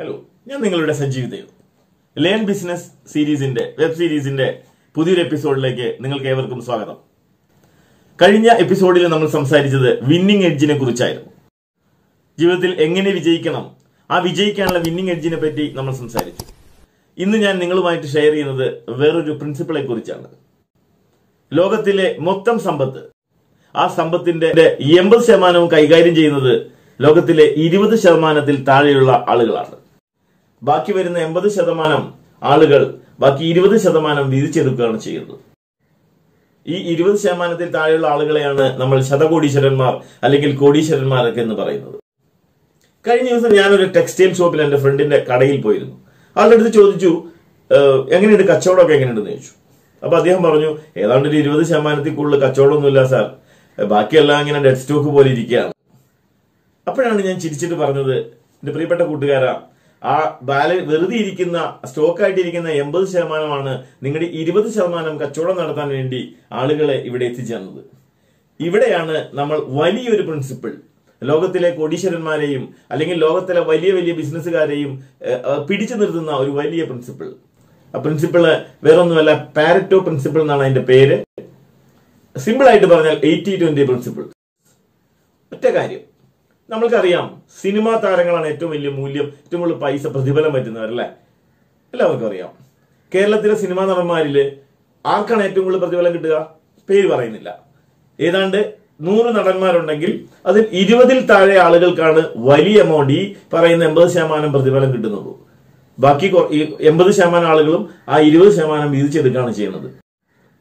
Hello ഞാൻ നിങ്ങളുടെ Sajeev Dev learn business സീരീസിന്റെ വെബ് സീരീസിന്റെ പുതിയൊരു എപ്പിസോഡിലേക്ക് നിങ്ങൾക്ക് ഏവർക്കും സ്വാഗതം. കഴിഞ്ഞ എപ്പിസോഡിൽ നമ്മൾ സംസാരിച്ചത് വിന്നിംഗ് എഡ്ജിനെ കുറിച്ചായിരുന്നു. ജീവിതത്തിൽ എങ്ങനെ വിജയിക്കണം? ആ വിജയിക്കാനുള്ള വിന്നിംഗ് എഡ്ജിനെ പറ്റി നമ്മൾ സംസാരിച്ചു. ഇന്ന് ഞാൻ നിങ്ങളുമായിട്ട് ഷെയർ ചെയ്യുന്നത് വേറൊരു പ്രിൻസിപ്പിളെ കുറിച്ചാണ്. ലോകത്തിലെ മൊത്തം സമ്പത്ത് ആ സമ്പത്തിന്റെ എൺപത് ശതമാനവും കൈകാര്യം ചെയ്യുന്നത് ലോകത്തിലെ ഇരുപത് ശതമാനത്തിൽ താഴെയുള്ള ആളുകളാണ്. ബാക്കി വരുന്ന എൺപത് ശതമാനം ആളുകൾ ബാക്കി ഇരുപത് ശതമാനം വീതിച്ചെടുക്കുകയാണ് ചെയ്യുന്നത്. ഈ ഇരുപത് ശതമാനത്തിൽ താഴെയുള്ള ആളുകളെയാണ് നമ്മൾ ശതകോടീശ്വരന്മാർ അല്ലെങ്കിൽ കോടീശ്വരന്മാരൊക്കെ എന്ന് പറയുന്നത്. കഴിഞ്ഞ ദിവസം ഞാനൊരു ടെക്സ്റ്റൈൽ ഷോപ്പിൽ എന്റെ ഫ്രണ്ടിന്റെ കടയിൽ പോയിരുന്നു. ആളുടെ അടുത്ത് ചോദിച്ചു "ഏഹ്, എങ്ങനെയുണ്ട്? കച്ചവടമൊക്കെ എങ്ങനെയുണ്ടെന്ന് ചോദിച്ചു. അപ്പൊ അദ്ദേഹം പറഞ്ഞു ഏതാണ്ട് ഒരു ഇരുപത് ശതമാനത്തിൽ കൂടുതൽ കച്ചവടമൊന്നുമില്ല സാർ. ബാക്കിയെല്ലാം ഇങ്ങനെ ഡെഡ് സ്റ്റോക്ക് പോലെ ഇരിക്കുകയാണ്. അപ്പോഴാണ് ഞാൻ ചിരിച്ചിട്ട് പറഞ്ഞത് എന്റെ പ്രിയപ്പെട്ട കൂട്ടുകാരാ ആ ബാല വെറുതെ ഇരിക്കുന്ന സ്റ്റോക്കായിട്ടിരിക്കുന്ന എൺപത് ശതമാനമാണ് നിങ്ങളുടെ ഇരുപത് ശതമാനം കച്ചവടം നടത്താൻ വേണ്ടി ആളുകളെ ഇവിടെ എത്തിച്ചേർന്നത്. ഇവിടെയാണ് നമ്മൾ വലിയൊരു പ്രിൻസിപ്പിൾ ലോകത്തിലെ കോടീശ്വരന്മാരെയും അല്ലെങ്കിൽ ലോകത്തിലെ വലിയ വലിയ ബിസിനസ്സുകാരെയും പിടിച്ചു നിർത്തുന്ന ഒരു വലിയ പ്രിൻസിപ്പിൾ ആ പ്രിൻസിപ്പിൾ വേറൊന്നുമല്ല പാരറ്റോ പ്രിൻസിപ്പിൾ എന്നാണ് അതിന്റെ പേര്. സിമ്പിൾ ആയിട്ട് പറഞ്ഞാൽ എയ്റ്റി ട്വന്റി പ്രിൻസിപ്പിൾ ഒറ്റ കാര്യം. നമ്മൾക്കറിയാം സിനിമാ താരങ്ങളാണ് ഏറ്റവും വലിയ മൂല്യം ഏറ്റവും കൂടുതൽ പൈസ പ്രതിഫലം പറ്റുന്നവരല്ലേ എല്ലാവർക്കും അറിയാം. കേരളത്തിലെ സിനിമാ നടന്മാരിൽ ആർക്കാണ് ഏറ്റവും കൂടുതൽ പ്രതിഫലം കിട്ടുക? പേര് പറയുന്നില്ല. ഏതാണ്ട് നൂറ് നടന്മാരുണ്ടെങ്കിൽ അതിൽ ഇരുപതിൽ താഴെ ആളുകൾക്കാണ് വലിയ എമൗണ്ട് ഈ പറയുന്ന എൺപത് ശതമാനം പ്രതിഫലം കിട്ടുന്നത്. ബാക്കി എൺപത് ശതമാനം ആളുകളും ആ ഇരുപത് ശതമാനം വീതിച്ചെടുക്കുകയാണ് ചെയ്യുന്നത്.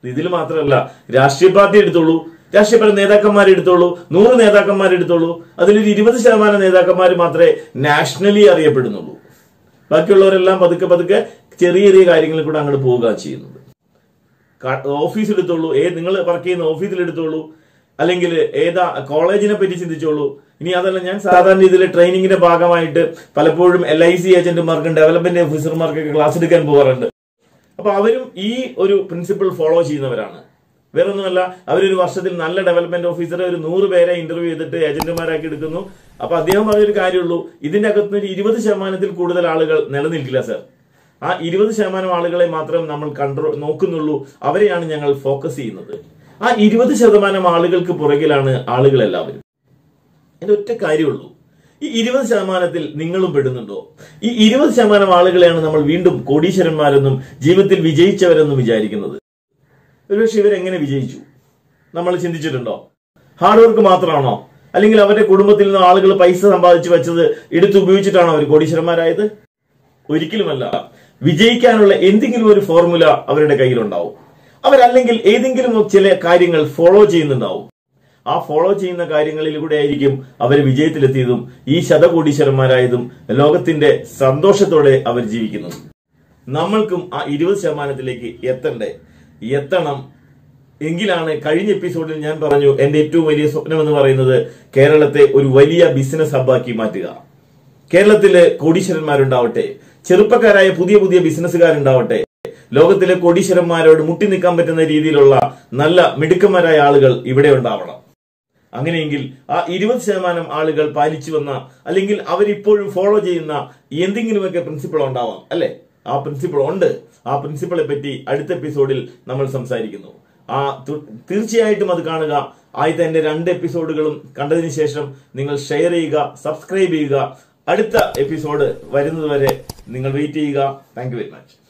ഇതിൽ മാത്രമല്ല രാഷ്ട്രീയ പാർട്ടി എടുത്തോളൂ രാഷ്ട്രീയ പാർട്ടി നേതാക്കന്മാരെ എടുത്തോളൂ നൂറ് നേതാക്കന്മാരെ എടുത്തോളൂ അതിലൊരു ഇരുപത് ശതമാനം നേതാക്കന്മാർ മാത്രമേ നാഷണലി അറിയപ്പെടുന്നുള്ളൂ. ബാക്കിയുള്ളവരെല്ലാം പതുക്കെ പതുക്കെ ചെറിയ ചെറിയ കാര്യങ്ങളിൽ കൂടെ അങ്ങോട്ട് പോവുക ചെയ്യുന്നത് ഓഫീസ് എടുത്തോളൂ ഏ നിങ്ങൾ വർക്ക് ചെയ്യുന്ന ഓഫീസിൽ എടുത്തോളൂ അല്ലെങ്കിൽ ഏതാ കോളേജിനെ പറ്റി ചിന്തിച്ചോളൂ. ഇനി അതല്ല ഞാൻ സാധാരണ രീതിയിൽ ട്രെയിനിങ്ങിന്റെ ഭാഗമായിട്ട് പലപ്പോഴും എൽ ഐ സി ഏജന്റുമാർക്കും ഡെവലപ്മെന്റ് ഓഫീസർമാർക്കൊക്കെ ക്ലാസ് എടുക്കാൻ പോകാറുണ്ട്. അപ്പൊ അവരും ഈ ഒരു പ്രിൻസിപ്പിൾ ഫോളോ ചെയ്യുന്നവരാണ്. വേറൊന്നുമല്ല അവരൊരു വർഷത്തിൽ നല്ല ഡെവലപ്മെന്റ് ഓഫീസറെ ഒരു നൂറ് പേരെ ഇന്റർവ്യൂ ചെയ്തിട്ട് ഏജന്റുമാരാക്കി എടുക്കുന്നു. അപ്പൊ അദ്ദേഹം പറഞ്ഞൊരു കാര്യമുള്ളൂ ഇതിന്റെ അകത്ത് ഒരു ഇരുപത് ശതമാനത്തിൽ കൂടുതൽ ആളുകൾ നിലനിൽക്കില്ല സർ ആ ഇരുപത് ശതമാനം ആളുകളെ മാത്രം നമ്മൾ കൺട്രോൾ നോക്കുന്നുള്ളൂ അവരെയാണ് ഞങ്ങൾ ഫോക്കസ് ചെയ്യുന്നത്. ആ ഇരുപത് ശതമാനം ആളുകൾക്ക് പുറകിലാണ് ആളുകൾ എല്ലാവരും അതിന്റെ ഒറ്റ കാര്യമുള്ളൂ ഈ ഇരുപത് ശതമാനത്തിൽ നിങ്ങളും പെടുന്നുണ്ടോ? ഈ ഇരുപത് ശതമാനം ആളുകളെയാണ് നമ്മൾ വീണ്ടും കോടീശ്വരന്മാരെന്നും ജീവിതത്തിൽ വിജയിച്ചവരെന്നും വിചാരിക്കുന്നത്. ഒരുപക്ഷെ ഇവരെങ്ങനെ വിജയിച്ചു? നമ്മൾ ചിന്തിച്ചിട്ടുണ്ടോ? ഹാർഡ് വർക്ക് മാത്രമാണോ? അല്ലെങ്കിൽ അവരുടെ കുടുംബത്തിൽ നിന്ന് ആളുകൾ പൈസ സമ്പാദിച്ചു വെച്ചത് എടുത്ത് ഉപയോഗിച്ചിട്ടാണോ അവർ കോടീശ്വരന്മാരായത്? ഒരിക്കലുമല്ല. വിജയിക്കാനുള്ള എന്തെങ്കിലും ഒരു ഫോർമുല അവരുടെ കയ്യിലുണ്ടാവും. അവരല്ലെങ്കിൽ ഏതെങ്കിലും ചില കാര്യങ്ങൾ ഫോളോ ചെയ്യുന്നുണ്ടാവും. ആ ഫോളോ ചെയ്യുന്ന കാര്യങ്ങളിലൂടെ ആയിരിക്കും അവർ വിജയത്തിലെത്തിയതും ഈ ശതകോടീശ്വരന്മാരായതും ലോകത്തിന്റെ സന്തോഷത്തോടെ അവർ ജീവിക്കുന്നത്. നമ്മൾക്കും ആ ഇരുപത് ശതമാനത്തിലേക്ക് എത്തണ്ടേ? എത്തണം. എങ്കിലാണ് കഴിഞ്ഞ എപ്പിസോഡിൽ ഞാൻ പറഞ്ഞു എന്റെ ഏറ്റവും വലിയ സ്വപ്നം എന്ന് പറയുന്നത് കേരളത്തെ ഒരു വലിയ ബിസിനസ് ഹബ്ബാക്കി മാറ്റുക. കേരളത്തിലെ കോടീശ്വരന്മാരുണ്ടാവട്ടെ ചെറുപ്പക്കാരായ പുതിയ പുതിയ ബിസിനസ്സുകാരുണ്ടാവട്ടെ ലോകത്തിലെ കോടീശ്വരന്മാരോട് മുട്ടി നിൽക്കാൻ പറ്റുന്ന രീതിയിലുള്ള നല്ല മിടുക്കന്മാരായ ആളുകൾ ഇവിടെ ഉണ്ടാവണം. അങ്ങനെയെങ്കിൽ ആ ഇരുപത് ശതമാനം ആളുകൾ പാലിച്ചു വന്ന അല്ലെങ്കിൽ അവരിപ്പോഴും ഫോളോ ചെയ്യുന്ന എന്തെങ്കിലുമൊക്കെ പ്രിൻസിപ്പിൾ ഉണ്ടാവാം അല്ലെ? ആ പ്രിൻസിപ്പിൾ ഉണ്ട്. ആ പ്രിൻസിപ്പിളെ പറ്റി അടുത്ത എപ്പിസോഡിൽ നമ്മൾ സംസാരിക്കുന്നു. ആ തീർച്ചയായിട്ടും അത് കാണുക. ആദ്യത്തെ എന്റെ രണ്ട് എപ്പിസോഡുകളും കണ്ടതിന് ശേഷം നിങ്ങൾ ഷെയർ ചെയ്യുക സബ്സ്ക്രൈബ് ചെയ്യുക. അടുത്ത എപ്പിസോഡ് വരുന്നതുവരെ നിങ്ങൾ വെയിറ്റ് ചെയ്യുക. Thank very much